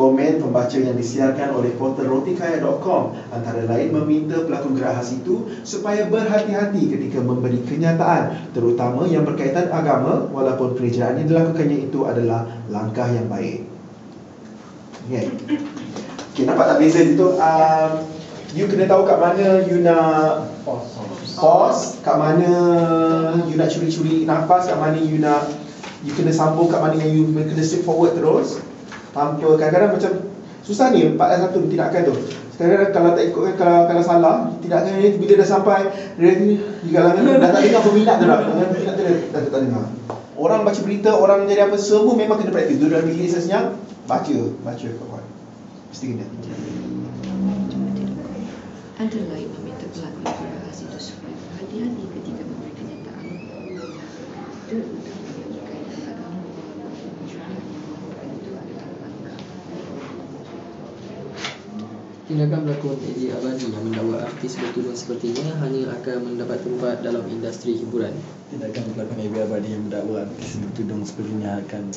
Komen pembaca yang disiarkan oleh portal rotikaya.com antara lain meminta pelakon gerak khas itu supaya berhati-hati ketika memberi kenyataan terutama yang berkaitan agama walaupun pekerjaan yang dilakukannya itu adalah langkah yang baik. Okay. Okay, nampak tak beza itu? Um, you kena tahu kat mana you nak pause, kat mana you nak curi-curi nafas, kat mana you nak you kena sambung kat mana you kena step forward terus tanpa kadang-kadang macam susah ni 4 dan 1 tindakan tu kadang-kadang kalau tak ikut kalau, kalau salah tindakan ni bila dah sampai dia ni di kalangan dah tak dengar peminat tu dah peminat tu dah, dah tak dengar orang baca berita orang jadi apa semua memang kena praktis duduk dalam bilik sesenyap baca baca kawan mesti kena Antara lain meminta pelakon gerak itu supaya berhati-hati ketika memberi kenyataan terutama yang berkaitan agama walaupun pekerjaan yang dilakukan itu adalah langkah Tindakan pelakon Eddie Abadi yang mendakwa artis bertudung sepertinya hanya akan mendapat tempat dalam industri hiburan. Tindakan pelakon AB Abadi yang mendakwa artis bertudung sepertinya akan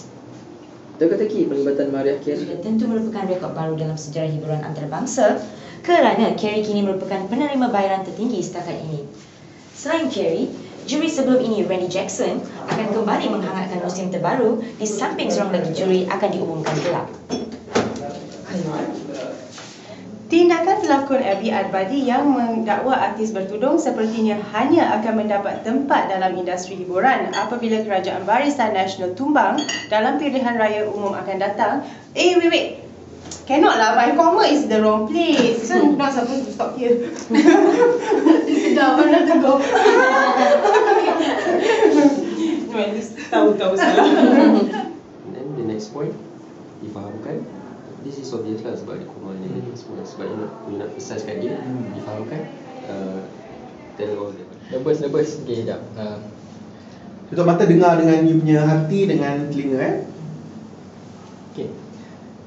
Teka-teki pelibatan Mariah Carey sudah tentu merupakan rekod baru dalam sejarah hiburan antarabangsa kerana Carey kini merupakan penerima bayaran tertinggi setakat ini. Selain Carey, juri sebelum ini Randy Jackson akan kembali menghangatkan musim terbaru di samping seorang lagi juri akan diumumkan kelak. Tindakan pelakon Abby Adbadi yang mendakwa artis bertudung sepertinya hanya akan mendapat tempat dalam industri hiburan apabila kerajaan Barisan Nasional tumbang dalam pilihan raya umum akan datang. Eh, wait, wait. Cannot lah, my comma is the wrong place. This one not supposed to stop here. Dah, mana tu go? No, tahu-tahu salah. Then the next point Difahamkan This is obvious lah sebab dia koma ni Hmm. semua Sebab you nak, you nak emphasize kat dia Difahamkan uh, Tell all them Lebus, lebus. Okey, sekejap. Uh, tutup mata dengar dengan you punya hati dengan telinga eh Okey.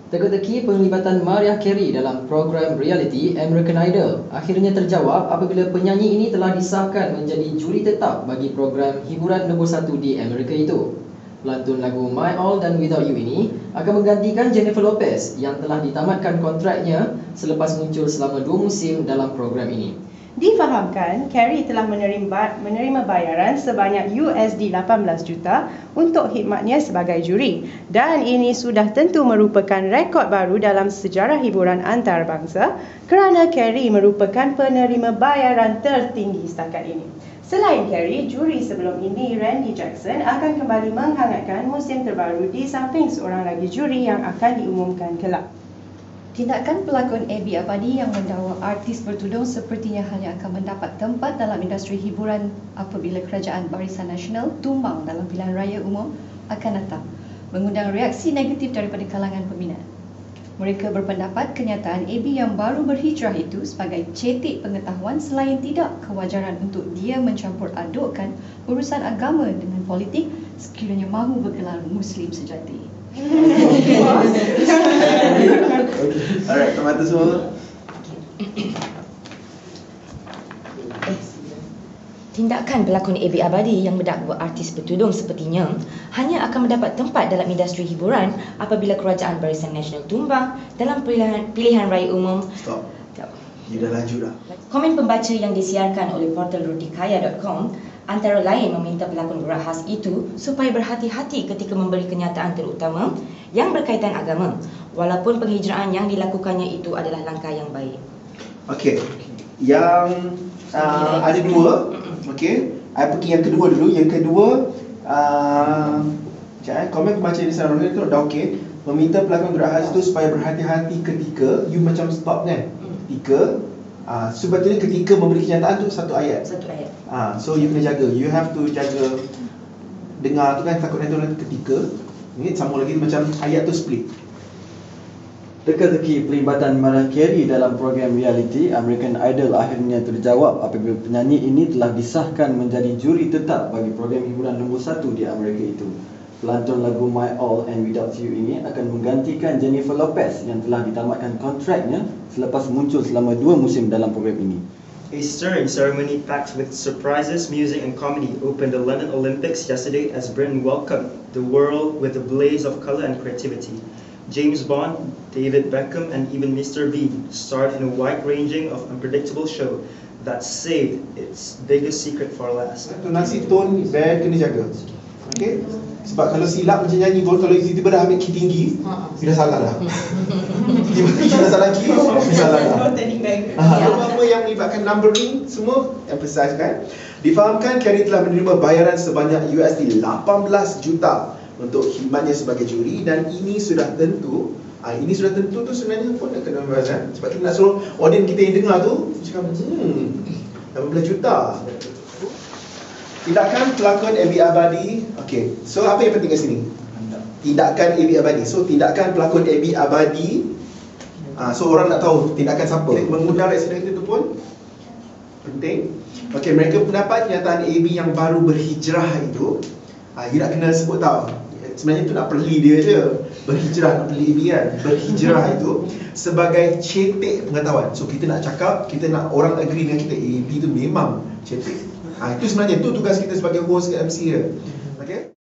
Teka-teki penglibatan Mariah Carey dalam program reality American Idol akhirnya terjawab apabila penyanyi ini telah disahkan menjadi juri tetap bagi program hiburan nombor satu di Amerika itu. Pelantun lagu My All dan Without You ini akan menggantikan Jennifer Lopez yang telah ditamatkan kontraknya selepas muncul selama dua musim dalam program ini. Difahamkan, Carey telah menerima, menerima bayaran sebanyak USD 18 juta untuk khidmatnya sebagai juri dan ini sudah tentu merupakan rekod baru dalam sejarah hiburan antarabangsa kerana Carey merupakan penerima bayaran tertinggi setakat ini. Selain Carey, juri sebelum ini Randy Jackson akan kembali menghangatkan musim terbaru di samping seorang lagi juri yang akan diumumkan kelak. Tindakan pelakon Abby Abadi yang mendakwa artis bertudung sepertinya hanya akan mendapat tempat dalam industri hiburan apabila kerajaan Barisan Nasional tumbang dalam pilihan raya umum akan datang, mengundang reaksi negatif daripada kalangan peminat. Mereka berpendapat kenyataan Abby yang baru berhijrah itu sebagai cetek pengetahuan selain tidak kewajaran untuk dia mencampur adukkan urusan agama dengan politik sekiranya mahu bergelar Muslim sejati. alright tutup mata semua Tindakan pelakon AB Abadi yang mendakwa artis bertudung sepertinya hanya akan mendapat tempat dalam industri hiburan apabila kerajaan Barisan Nasional tumbang dalam pilihan, pilihan raya umum. stop Sekejap. you dah laju dah Komen pembaca yang disiarkan oleh portal rotikaya.com antara lain meminta pelakon gerak khas itu supaya berhati-hati ketika memberi kenyataan terutama yang berkaitan agama walaupun penghijraan yang dilakukannya itu adalah langkah yang baik. Okey. Yang uh, ada dua. Okey. I pergi yang kedua dulu. Yang kedua uh, Sekejap eh. Komen pembaca di sana itu dah okey. Meminta pelakon gerak khas itu supaya berhati-hati ketika you macam stop kan. Ketika uh, sebetulnya ketika memberi kenyataan tu satu ayat. Satu ayat. Ah, so you kena jaga. You have to jaga dengar tu kan takut nanti orang ketika. Ni sama lagi macam ayat tu split. Teka-teki pelibatan Mariah Carey dalam program reality American Idol akhirnya terjawab apabila penyanyi ini telah disahkan menjadi juri tetap bagi program hiburan nombor satu di Amerika itu. Pelantun lagu My All and Without You ini akan menggantikan Jennifer Lopez yang telah ditamatkan kontraknya selepas muncul selama dua musim dalam program ini. A stirring ceremony packed with surprises, music, and comedy opened the London Olympics yesterday as Britain welcomed the world with a blaze of colour and creativity. James Bond, David Beckham, and even Mr. Bean starred in a wide-ranging of unpredictable show that saved its biggest secret for last. Tonasi tone band kena jaga. Okey? Sebab kalau silap macam nyanyi pun kalau tiba-tiba dah ambil key tinggi, dia dah salah dah. Tiba-tiba dah salah key, dia salah dah. Ah, apa-apa yang melibatkan numbering semua emphasize kan. Difahamkan Carey telah menerima bayaran sebanyak USD 18 juta untuk khidmatnya sebagai juri dan ini sudah tentu Ah, ini sudah tentu tu sebenarnya pun nak kena bayaran sebab kita nak suruh audience kita yang dengar tu cakap hmm 18 juta. Tindakan pelakon Abi Abadi Okay So apa yang penting kat sini? Tindakan Abi Abadi. So tindakan pelakon Abi Abadi ah, So orang nak tahu tindakan siapa? Mengundang resident itu pun Penting. Okay mereka pendapat kenyataan AB yang baru berhijrah itu ah, You nak kena sebut tau Sebenarnya tu nak perli dia je. Berhijrah nak perli AB kan. Berhijrah itu Sebagai cetek pengetahuan. So kita nak cakap Kita nak orang agree dengan kita AB tu memang cetek. Ha, itu sebenarnya itu tugas kita sebagai host ke MC dia. Okey?